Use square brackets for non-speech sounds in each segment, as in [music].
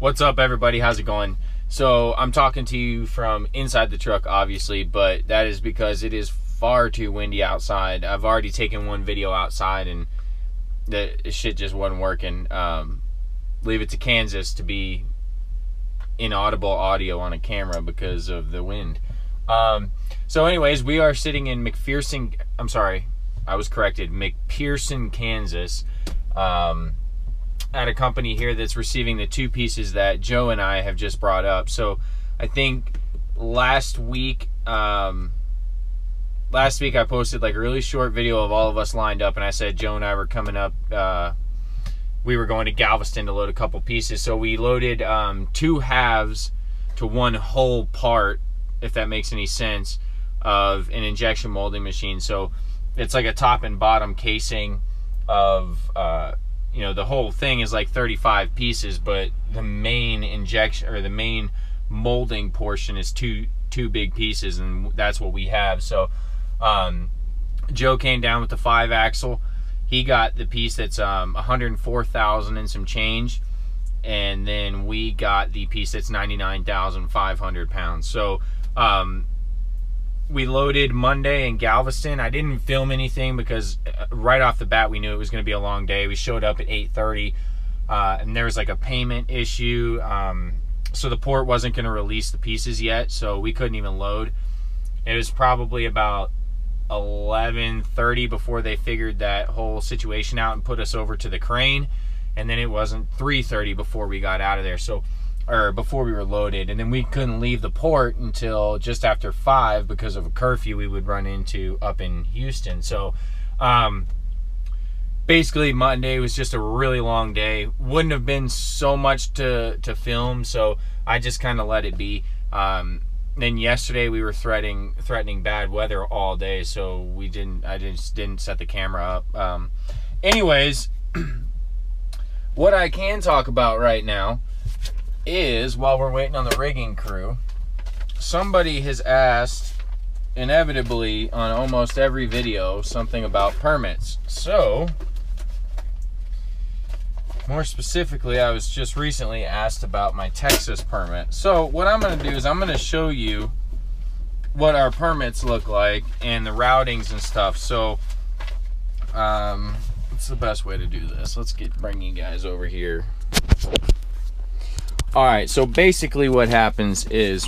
What's up, everybody? How's it going? So, I'm talking to you from inside the truck, obviously, but that is because it is far too windy outside. I've already taken one video outside and the shit just wasn't working. Um, leave it to Kansas to be inaudible audio on a camera because of the wind. Um, so, anyways, we are sitting in McPherson. I'm sorry, I was corrected. McPherson, Kansas. Um, at a company here that's receiving the two pieces that Joe and I have just brought up. So I think last week, um, last week I posted like a really short video of all of us lined up, and I said Joe and I were coming up. Uh, we were going to Galveston to load a couple pieces, so we loaded um, two halves to one whole part, if that makes any sense, of an injection molding machine. So it's like a top and bottom casing of. Uh, you know the whole thing is like 35 pieces but the main injection or the main molding portion is two two big pieces and that's what we have. So um, joe came down with the five axle. He got the piece that's um, 104000 and some change and then we got the piece that's 99500 pounds. So um, we loaded Monday in Galveston. I didn't film anything because uh, right off the bat we knew it was going to be a long day. We showed up at 8:30, uh, and there was like a payment issue, um, so the port wasn't going to release the pieces yet, so we couldn't even load. It was probably about 11:30 before they figured that whole situation out and put us over to the crane, and then it wasn't 3:30 before we got out of there. So or before we were loaded, and then we couldn't leave the port until just after five because of a curfew we would run into up in Houston. So, um, basically Monday was just a really long day. Wouldn't have been so much to to film, so I just kind of let it be. Um, then yesterday we were threatening threatening bad weather all day, so we didn't. I just didn't set the camera up. Um, anyways, [clears throat] what I can talk about right now is while we're waiting on the rigging crew, somebody has asked inevitably on almost every video something about permits. So, more specifically, I was just recently asked about my Texas permit. So, what I'm going to do is I'm going to show you what our permits look like and the routings and stuff. So, um, what's the best way to do this? Let's get bring you guys over here. All right, so basically what happens is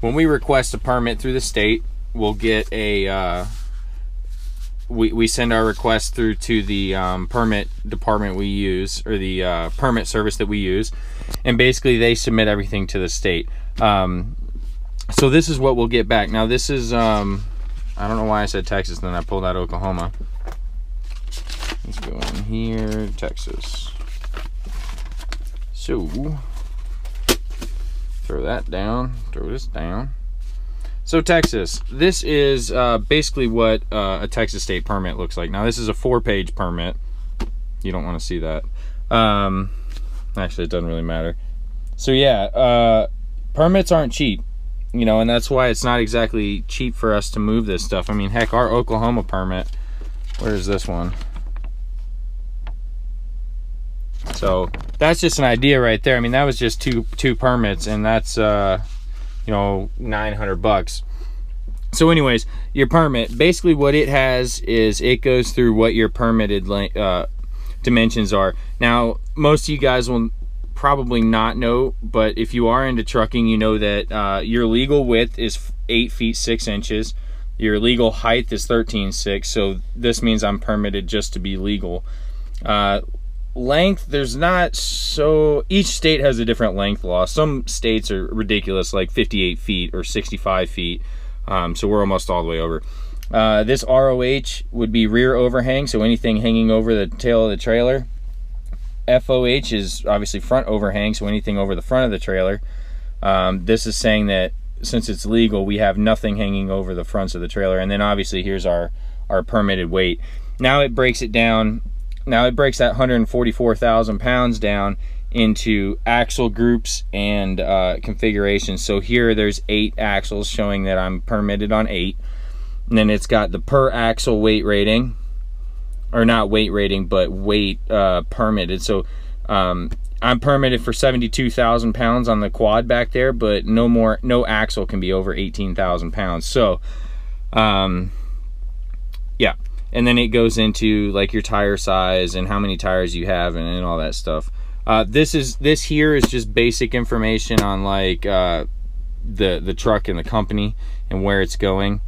when we request a permit through the state, we'll get a, uh, we, we send our request through to the um, permit department we use, or the uh, permit service that we use, and basically they submit everything to the state. Um, so this is what we'll get back. Now this is, um, I don't know why I said Texas, then I pulled out Oklahoma. Let's go in here, Texas. So, throw that down, throw this down. So Texas, this is uh, basically what uh, a Texas state permit looks like. Now this is a four-page permit. You don't want to see that. Um, actually, it doesn't really matter. So yeah, uh, permits aren't cheap, you know, and that's why it's not exactly cheap for us to move this stuff. I mean, heck, our Oklahoma permit. Where's this one? So that's just an idea right there. I mean, that was just two two permits, and that's uh, you know 900 bucks. So, anyways, your permit basically what it has is it goes through what your permitted uh, dimensions are. Now, most of you guys will probably not know, but if you are into trucking, you know that uh, your legal width is eight feet six inches. Your legal height is 13.6, so this means I'm permitted just to be legal. Uh, length there's not so each state has a different length law. Some states are ridiculous like 58 feet or 65 feet um, so we're almost all the way over. Uh, this ROH would be rear overhang so anything hanging over the tail of the trailer. FOH is obviously front overhang so anything over the front of the trailer. Um, this is saying that since it's legal we have nothing hanging over the fronts of the trailer. And then obviously here's our our permitted weight. Now it breaks it down now it breaks that 144,000 pounds down into axle groups and uh, configurations. So here there's eight axles showing that I'm permitted on eight. And then it's got the per axle weight rating, or not weight rating, but weight uh, permitted. So um, I'm permitted for 72,000 pounds on the quad back there, but no more, no axle can be over 18,000 pounds. So, um, yeah. And then it goes into like your tire size and how many tires you have and, and all that stuff. Uh, this is this here is just basic information on like uh, the the truck and the company and where it's going.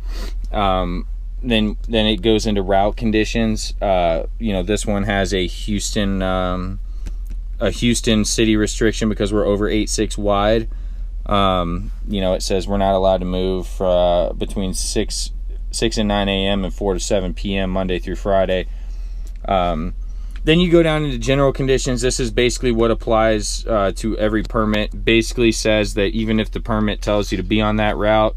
Um, then then it goes into route conditions. Uh, you know, this one has a Houston um, a Houston city restriction because we're over eight six wide. Um, you know, it says we're not allowed to move uh, between six six and nine a.m. and four to seven p.m. Monday through Friday. Um, then you go down into general conditions. This is basically what applies uh, to every permit. Basically says that even if the permit tells you to be on that route,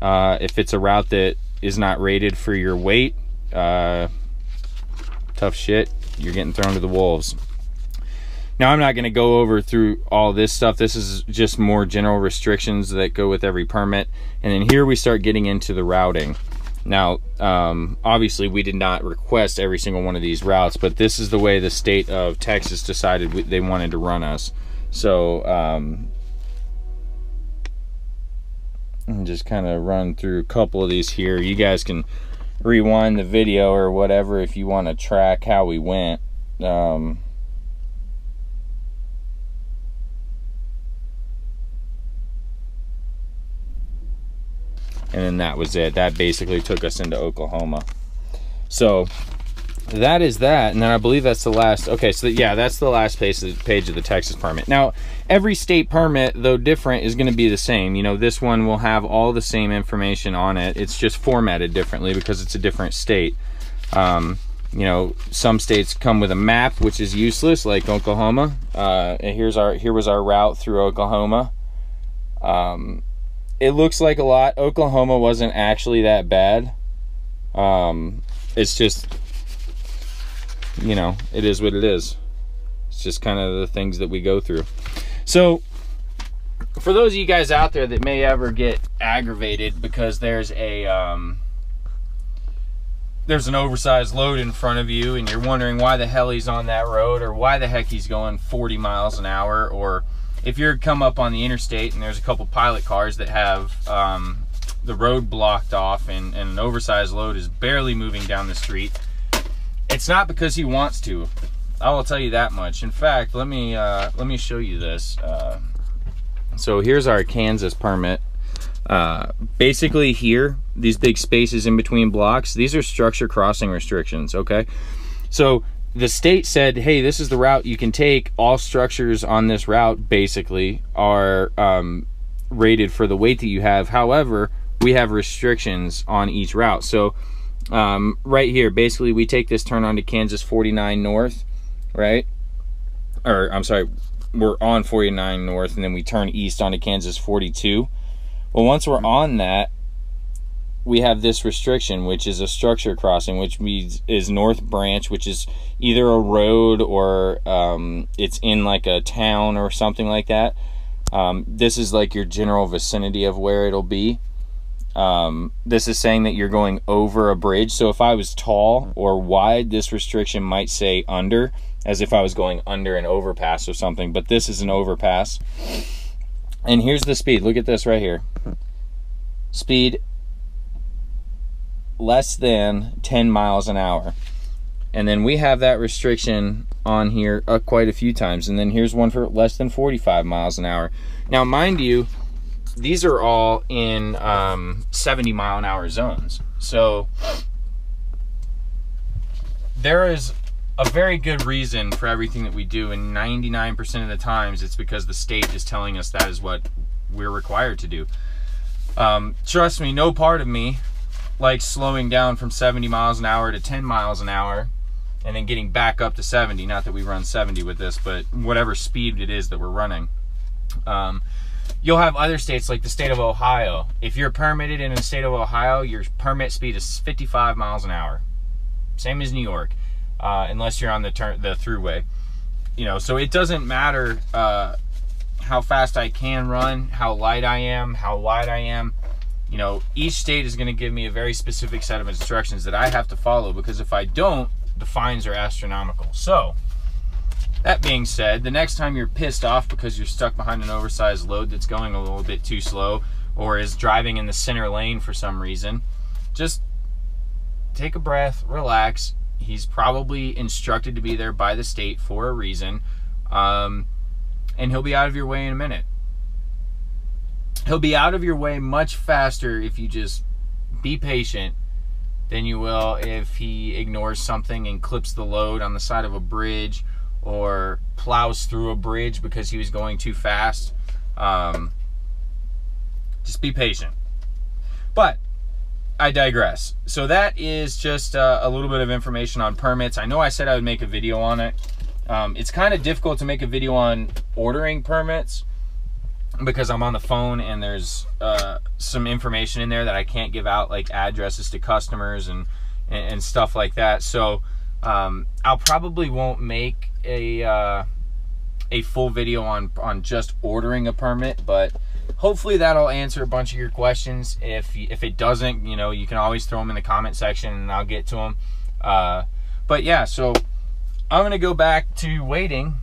uh, if it's a route that is not rated for your weight, uh, tough shit. You're getting thrown to the wolves. Now, I'm not going to go over through all this stuff. This is just more general restrictions that go with every permit. And then here we start getting into the routing. Now, um, obviously, we did not request every single one of these routes, but this is the way the state of Texas decided they wanted to run us. So, um, just kind of run through a couple of these here. You guys can rewind the video or whatever if you want to track how we went. Um, and then that was it. That basically took us into Oklahoma. So that is that, and then I believe that's the last. Okay, so yeah, that's the last page of the, page of the Texas permit. Now, every state permit, though different, is going to be the same. You know, this one will have all the same information on it. It's just formatted differently because it's a different state. Um, you know, some states come with a map, which is useless, like Oklahoma. Uh, and here's our here was our route through Oklahoma. Um, it looks like a lot. Oklahoma wasn't actually that bad. Um, it's just, you know, it is what it is. It's just kind of the things that we go through. So, for those of you guys out there that may ever get aggravated because there's a um, there's an oversized load in front of you and you're wondering why the hell he's on that road or why the heck he's going 40 miles an hour or if you're come up on the interstate and there's a couple pilot cars that have um, the road blocked off and, and, an oversized load is barely moving down the street, it's not because he wants to. I will tell you that much. In fact, let me uh, let me show you this. Uh, so here's our Kansas permit. Uh, basically here, these big spaces in between blocks, these are structure crossing restrictions, okay? So the state said, hey, this is the route you can take. All structures on this route basically are um, rated for the weight that you have. However, we have restrictions on each route. So um, right here, basically, we take this turn onto Kansas 49 North, right? Or I'm sorry, we're on 49 North, and then we turn east onto Kansas 42. Well, once we're on that, we have this restriction, which is a structure crossing, which means is North Branch, which is either a road or um, it's in like a town or something like that. Um, this is like your general vicinity of where it'll be. Um, this is saying that you're going over a bridge. So if I was tall or wide, this restriction might say under, as if I was going under an overpass or something. But this is an overpass. And here's the speed. Look at this right here. Speed less than 10 miles an hour. And then we have that restriction on here uh, quite a few times. And then here's one for less than 45 miles an hour. Now, mind you, these are all in um, 70 mile an hour zones. So there is a very good reason for everything that we do. And 99% of the times it's because the state is telling us that is what we're required to do. Um, trust me, no part of me like slowing down from 70 miles an hour to 10 miles an hour and then getting back up to 70. Not that we run 70 with this, but whatever speed it is that we're running. Um, you'll have other states like the state of Ohio. If you're permitted in the state of Ohio, your permit speed is 55 miles an hour. Same as New York, uh, unless you're on the turn the Thruway. You know, so it doesn't matter uh, how fast I can run, how light I am, how wide I am you know, each state is going to give me a very specific set of instructions that I have to follow because if I don't, the fines are astronomical. So, That being said, the next time you're pissed off because you're stuck behind an oversized load that's going a little bit too slow or is driving in the center lane for some reason, just take a breath, relax. He's probably instructed to be there by the state for a reason. Um, and he'll be out of your way in a minute. He'll be out of your way much faster if you just be patient than you will if he ignores something and clips the load on the side of a bridge or plows through a bridge because he was going too fast. Um, just be patient. But I digress. So that is just uh, a little bit of information on permits. I know I said I would make a video on it. Um, it's kind of difficult to make a video on ordering permits because I'm on the phone and there's uh, some information in there that I can't give out, like addresses to customers and and, and stuff like that. So um, I'll probably won't make a uh, a full video on on just ordering a permit, but hopefully that'll answer a bunch of your questions. If if it doesn't, you know, you can always throw them in the comment section and I'll get to them. Uh, but yeah, so I'm gonna go back to waiting